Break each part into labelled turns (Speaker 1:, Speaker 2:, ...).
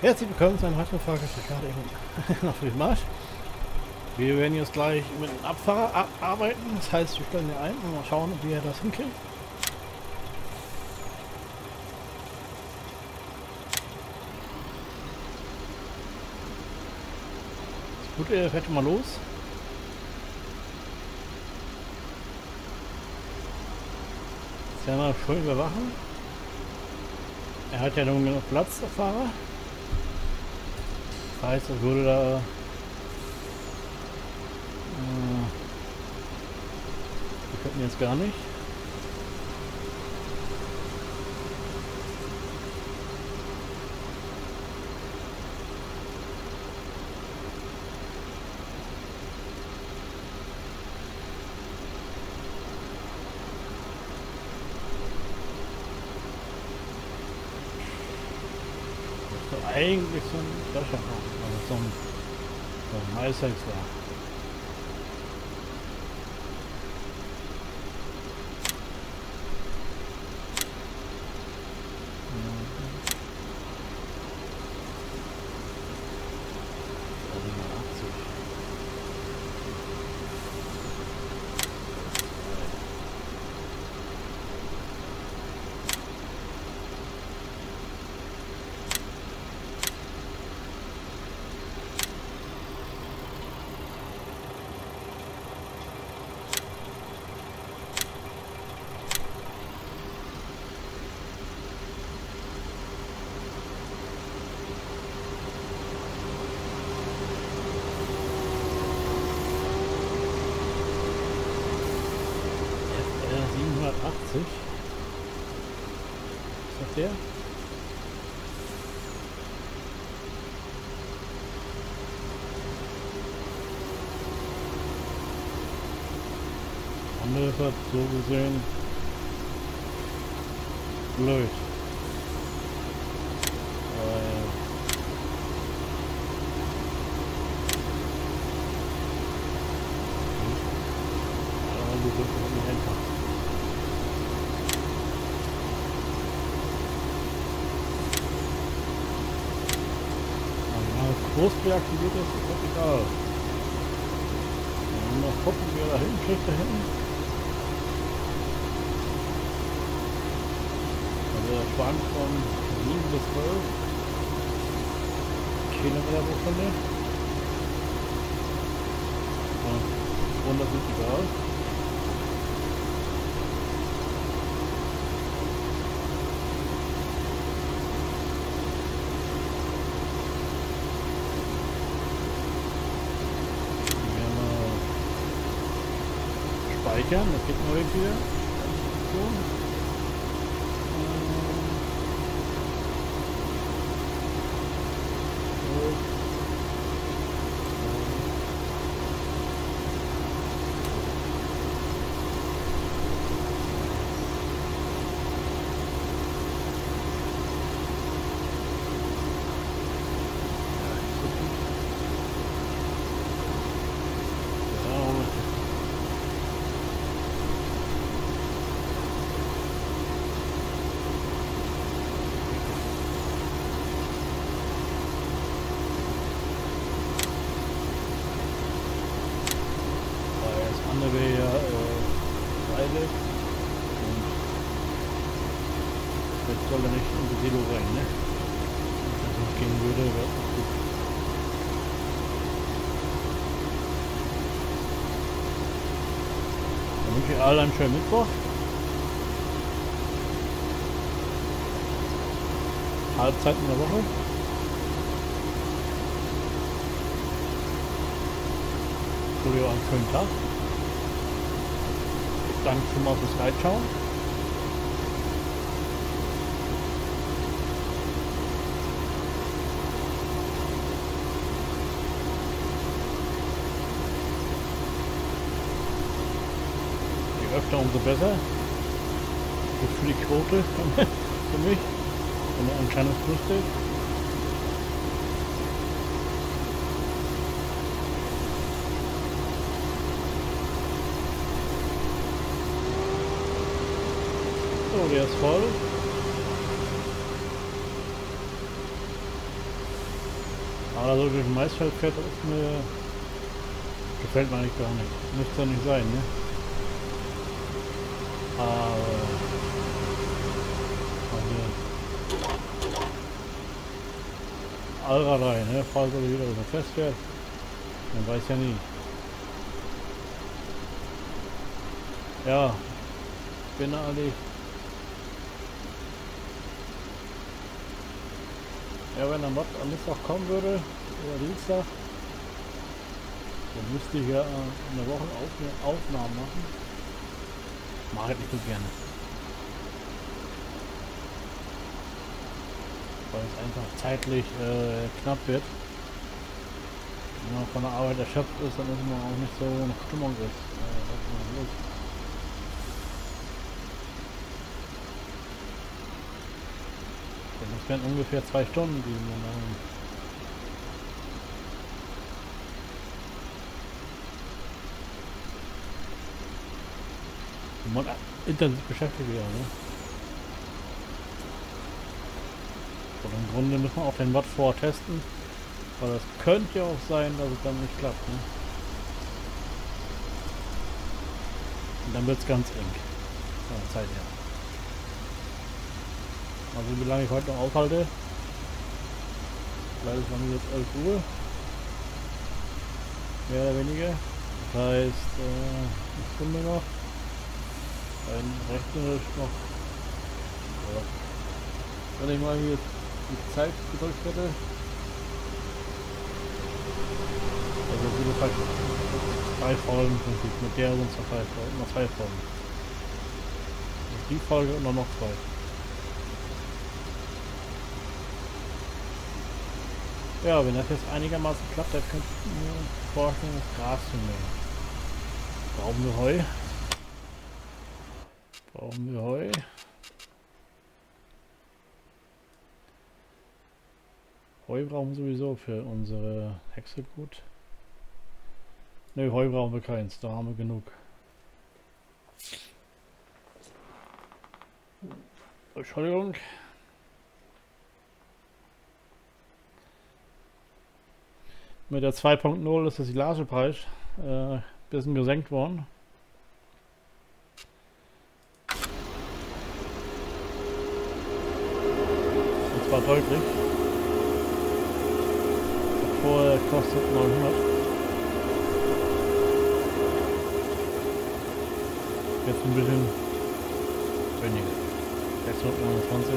Speaker 1: Herzlich willkommen zu einer weiteren Folge gerade eben noch für den Marsch. Wir werden jetzt gleich mit dem Abfahrer arbeiten, das heißt wir stellen hier ein und mal schauen, wie er das hinkriegt. Gut, er fährt mal los. Jetzt werden wir schön überwachen. Er hat ja nun genug Platz, der Fahrer. Heißt, es würde da... Äh, wir könnten jetzt gar nicht. eigentlich machen, also so ein, so ein Maishäcksler. der? Andere hat so gesehen blöd. Groß deaktiviert ist, ist das egal. Mal gucken, wie er da hinten kriegt, da hinten. Also der schwankt von 7 bis 12 Kilometer pro Stunde. Und das ist egal. speichern. Das geht nur wieder. So. soll er nicht in die Silo rein, ne? Wenn das nicht gehen würde, wäre es gut. Dann wünsche ich allen einen schönen Mittwoch. Halbzeit in der Woche. Oder einen schönen Tag. Ich danke schon mal fürs Reinschauen. Öfter, umso besser. Gut für die Quote für mich. Kleines Plus ist. So, der ist voll. Aber so durch den Maisfeld fährt, ist mir... Gefällt mir eigentlich gar nicht. Müsste ja nicht sein, ne? Aber... Also, Allradei, ne? Falls er wieder über fest fährt. Man weiß ja nie. Ja, bin eigentlich Ja, wenn der Mod am Mittwoch kommen würde, oder Dienstag, dann müsste ich ja in der Woche Aufnahmen machen. Mache ich nicht so gerne. Weil es einfach zeitlich äh, knapp wird. Wenn man von der Arbeit erschöpft ist, dann ist man auch nicht so in Stimmung ist. Äh, Das wären ungefähr zwei Stunden, die wir Man intensiv beschäftigt wieder, ne? Und im Grunde müssen wir auch den Mod vortesten, weil es könnte ja auch sein, dass es dann nicht klappt, ne? Und dann wird es ganz eng. Der Zeit her. Also wie lange ich heute noch aufhalte. Vielleicht ist es jetzt 11 Uhr. Mehr oder weniger. Das heißt, äh, eine Stunde noch. Ein rechnerisch noch. Ja. Wenn ich mal hier die Zeit gedrückt hätte. Also diese Fall drei Folgen Prinzip. Mit der sind es. Noch zwei Folgen. Die Folge und noch zwei. Ja, wenn das jetzt einigermaßen klappt, dann könnte ich mir vorstellen, das Gras zu mähen. Brauchen wir Heu? Brauchen wir Heu? Heu brauchen wir sowieso für unsere Hexegut. Ne, Heu brauchen wir keins, da haben wir genug. Entschuldigung. Mit der 2.0 ist der Silagepreis äh, bisschen gesenkt worden. Deutlich. Vorher kostet 900. Jetzt ein bisschen weniger. 629.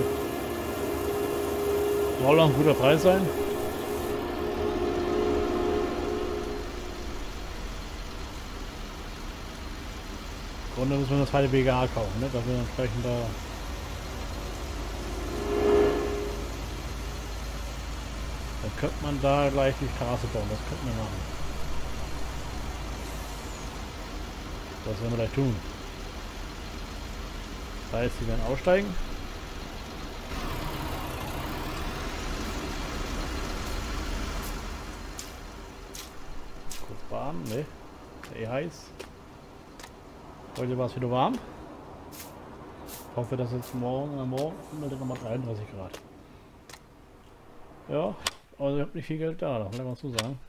Speaker 1: Soll auch ein guter Preis sein. Und dann müssen wir eine zweite BGA kaufen, ne? dass wir entsprechend da Dann könnte man da gleich die Straße bauen, das könnte man machen. Das werden wir gleich tun. Das heißt, sie werden aussteigen. Kurz warm, ne? Eh heiß. Heute war es wieder warm. Ich hoffe, dass jetzt morgen, am Morgen meldet nochmal 33 Grad. Ja, also ich habe nicht viel Geld da, darf man mal so sagen.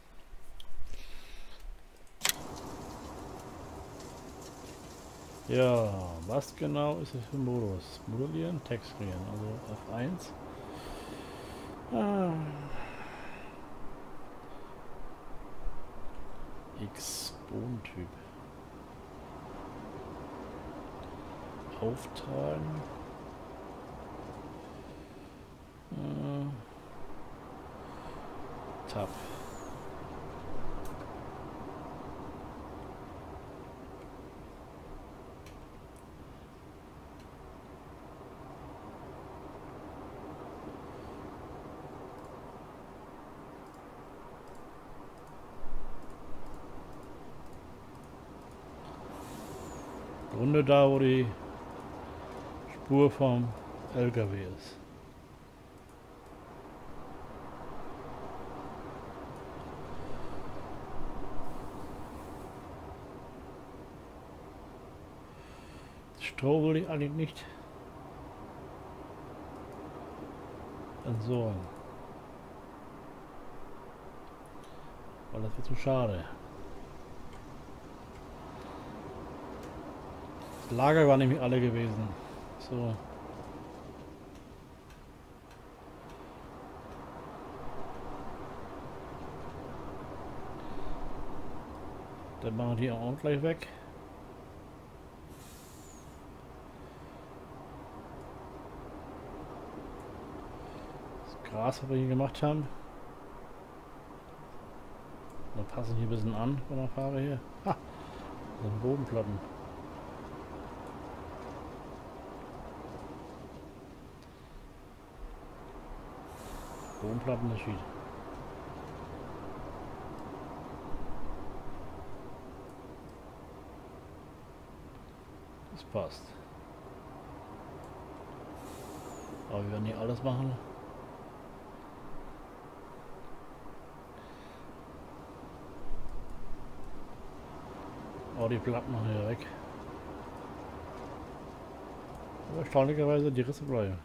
Speaker 1: Ja, was genau ist es für ein Modus? Modulieren, Text kreieren, also F1. Ah. X-Bodentyp. auftragen. Äh, Tab. Grunde da, wo die Spur vom LKW ist. Stroh will ich eigentlich nicht entsorgen. Weil das wird zu schade. Das Lager war nämlich alle gewesen. So. Dann machen wir die auch gleich weg. Das Gras, was wir hier gemacht haben. Wir passen hier ein bisschen an von der Farbe hier. Ha! Das sind Bodenplatten. Bodenplatten, das passt. Aber wir werden nicht alles machen. Die Platten machen hier weg. Aber erstaunlicherweise die Risse bleiben.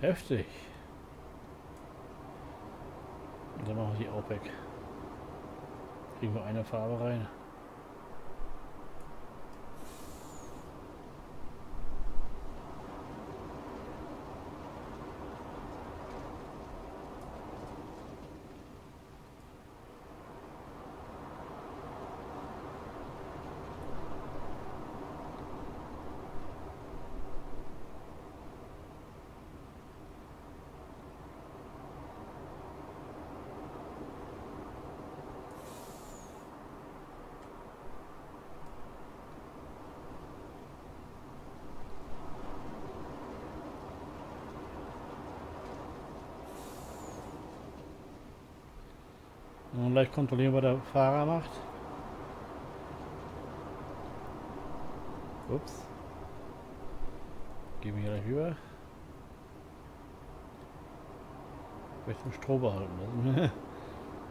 Speaker 1: Heftig. Und dann machen wir die auch weg. Kriegen wir eine Farbe rein. Und gleich kontrollieren, was der Fahrer macht. Ups. Gehen wir hier gleich rüber. Ich möchte den Stroh behalten.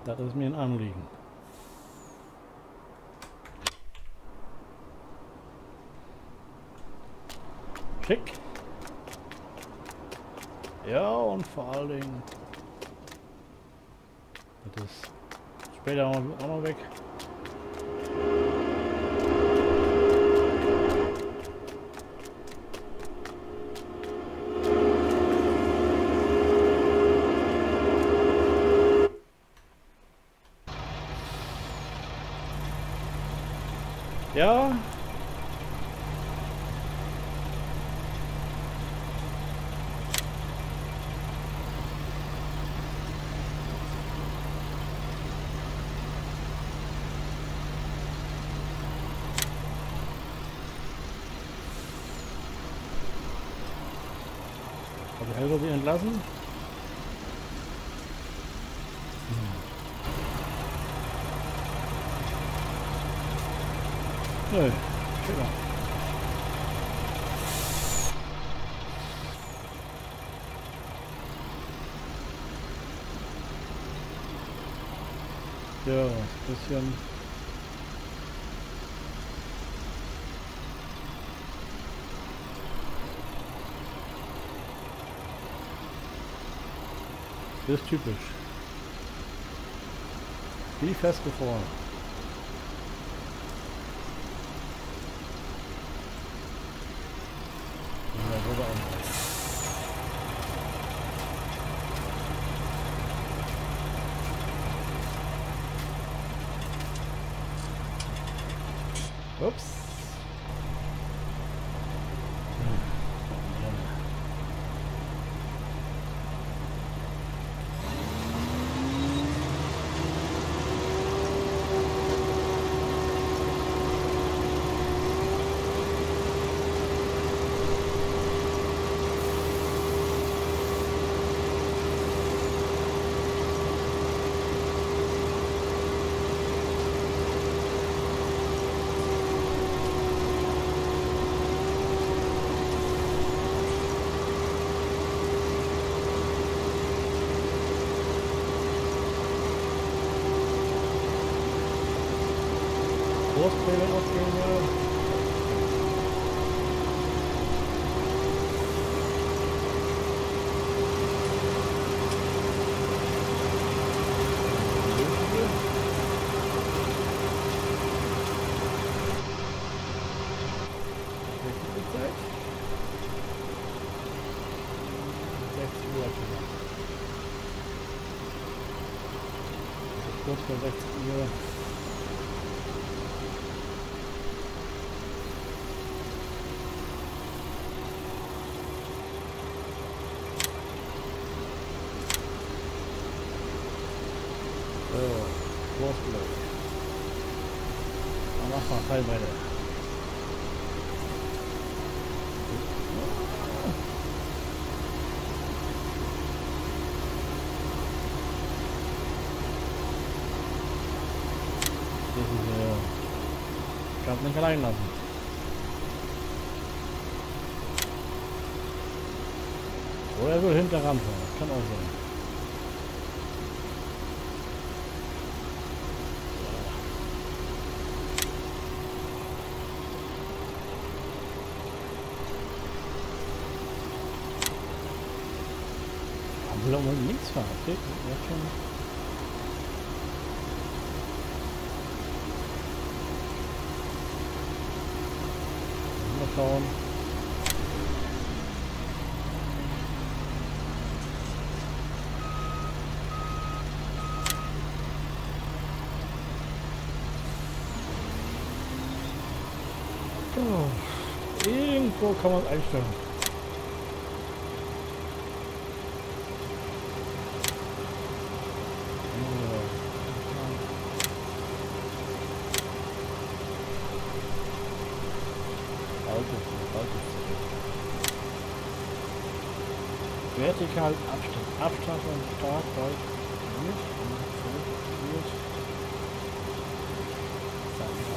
Speaker 1: Das ist mir ein Anliegen. Schick. Ja, und vor allen Dingen das ist später auch noch weg. Ja. Also Helfer sie entlassen. Nö, schön. Ja, bisschen Das ist typisch. Wie festgefroren. Ups. Vos tenemos que Teil weiter. Das ist äh, ganz nicht allein lassen. Oder er will hinter fahren, das kann auch sein. Er auch mal links fahren, okay? Mal schauen. So. Irgendwo kann man einstellen. Abstand. Von Start Deutsch. Nicht.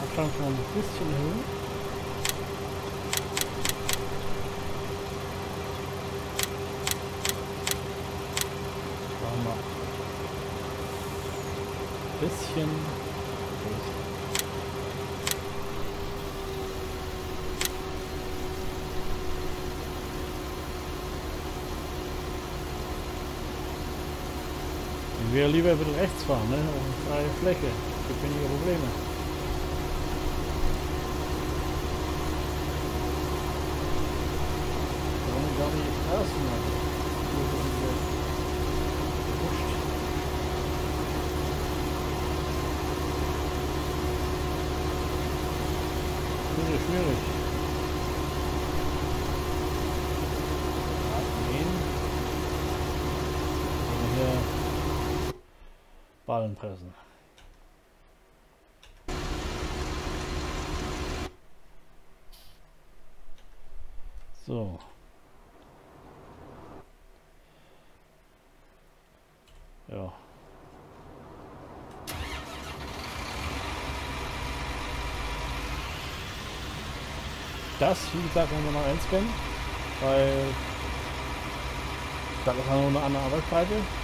Speaker 1: Abstand schon ein bisschen erhöhen. Machen wir ein bisschen Ich wäre lieber wieder rechts fahren, ne? Auf eine freie Fläche. Gibt weniger Probleme. Warum gar nicht erst machen? Nur so diese Wurscht. Schwierig, schwierig. Abgehen. Also hier Ballen pressen. So. Ja. Das, wie gesagt, wenn wir noch einscannen, weil das ist ja nur eine andere Arbeitsbreite.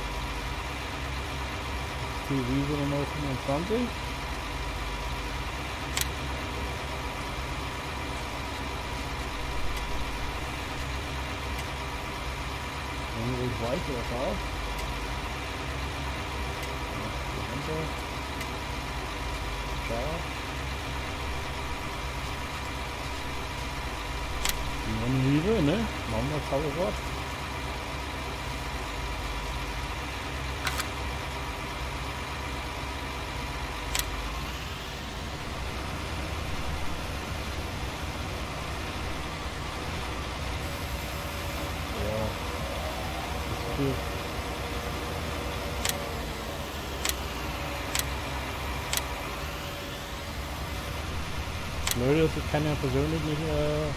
Speaker 1: Nummer 25. Dann ruhig oder scharf. Runter. Scharf. Die Liebe, ne? Machen wir Zauberwort. Ja. Das ist gut. Blöde ist, ich kann ja persönlich nicht, äh,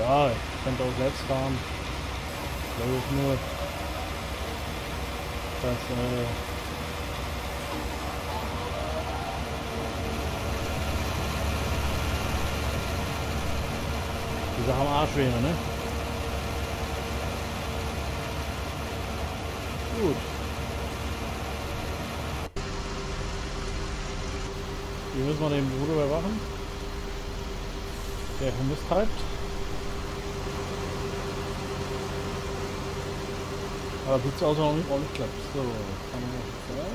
Speaker 1: ja, ich könnte auch selbst fahren. Blöd ist nur, dass, äh, die Sache am Arsch wäre, ne? Gut. Hier müssen wir den Bruder überwachen der hier Mist treibt. Aber Blitz außer noch nicht ordentlich klappt. So, haben wir noch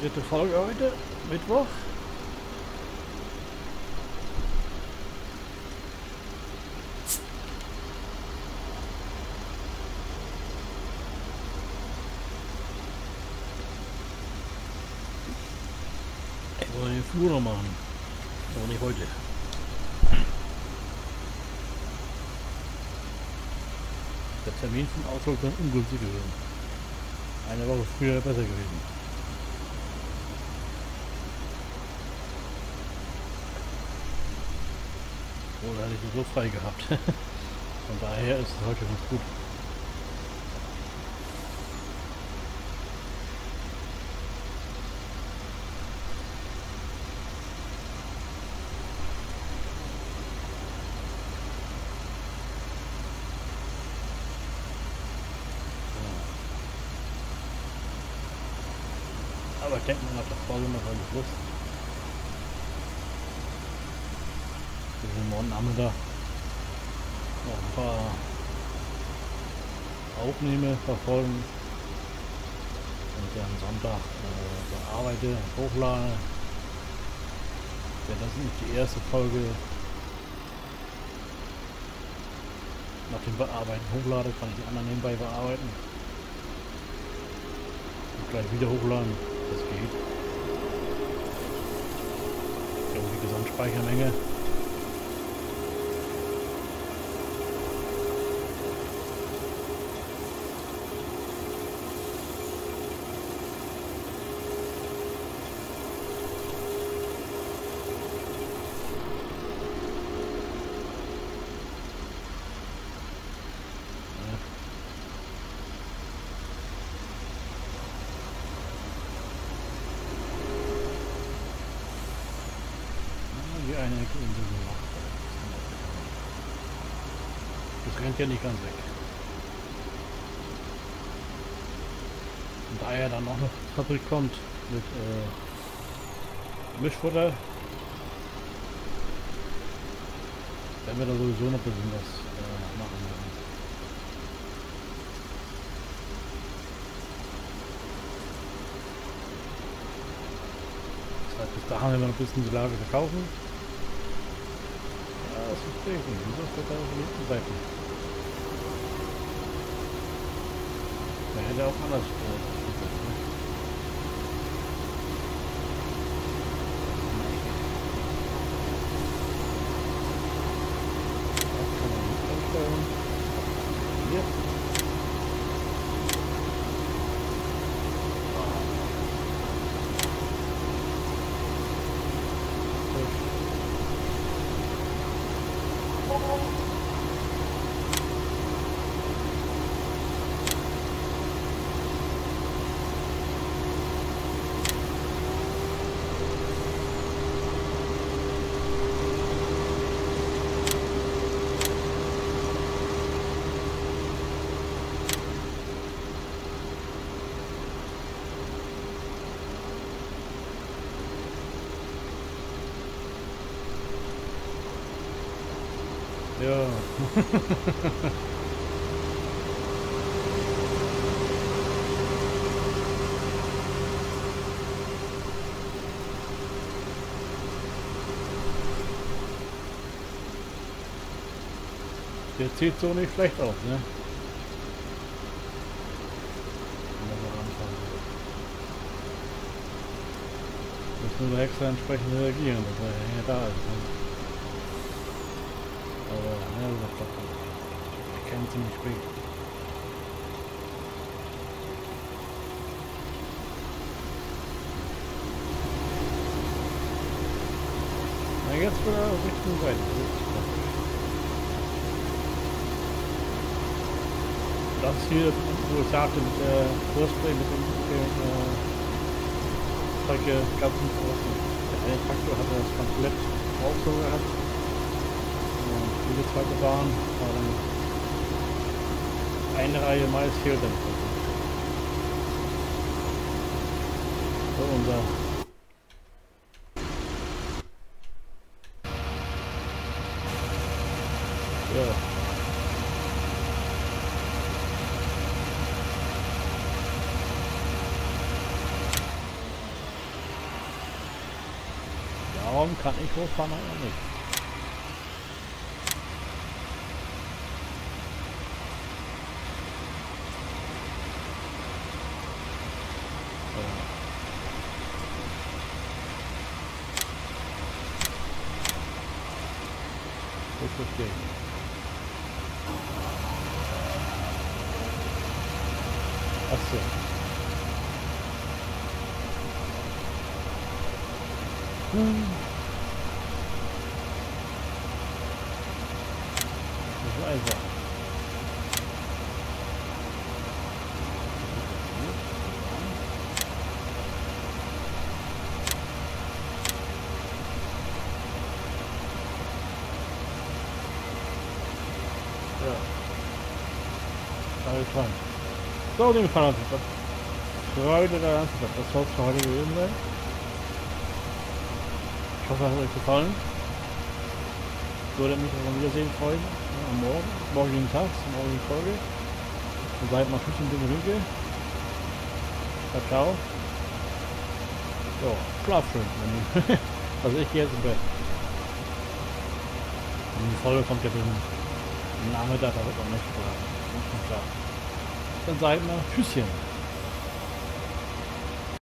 Speaker 1: Dritte Folge heute, Mittwoch. Flur noch machen. Heute. Der Termin vom Ausflug dann ungünstig gewesen. Eine Woche früher besser gewesen. Oder hätte ich so frei gehabt. Von daher ist es heute ganz gut. Aber ich denke mal nach der Folge noch alles Lust. Wir sind morgen Nachmittag noch ein paar Aufnehme verfolgen und dann Sonntag äh, bearbeite, hochlade. Wenn das nicht die erste Folge nach dem Bearbeiten hochlade, kann ich die anderen nebenbei bearbeiten und gleich wieder hochladen. Das geht. Ja, die Gesamtspeichermenge. Wie eine Ecke in diesem Loch. Das rennt ja nicht ganz weg. Und da er dann noch eine Fabrik kommt mit äh, Mischfutter, werden wir da sowieso noch ein bisschen was äh, machen müssen. Das bis dahin werden wir noch ein bisschen die Lage verkaufen. Ja, das ist das da auf den linken Seiten? Der hätte auch anders äh, ne? Das kann man nicht einstellen. Hier. Ja. Der sieht so nicht schlecht aus, ne? Muss nur der Hexer entsprechend reagieren, dass er ja da ist. Ne? Aber ja, das doch. Er kennt ziemlich spät. Na jetzt wieder Richtung Weite. Das hier, wo ich sagte, mit der Kurspray, mit dem äh, Strecke ganz nicht draußen. Der eine Traktor hatte das komplett auch so gehabt. Diese zweite Bahn eine Reihe Mais fehlt dann. So, unser ja. Warum kann ich hochfahren, aber nicht? verstehe. Ach so. Hm. Das ist einfach. Ja. Alles fein. So, den gefallen hat das. Freude ganzen Tag. Das soll es für heute gewesen sein. Ich hoffe, es hat euch gefallen. Ich würde mich auch Wiedersehen freuen. Ja, am Morgen, morgigen Tag, zur morgigen Folge. Und seid mal Tschüss und dicke Winke. Ciao, ciao. So, schlaf schön. also ich gehe jetzt im Bett. Und die Folge kommt ja bis Nachmittag, da wird noch nicht klar. Dann seid mal Tschüsschen.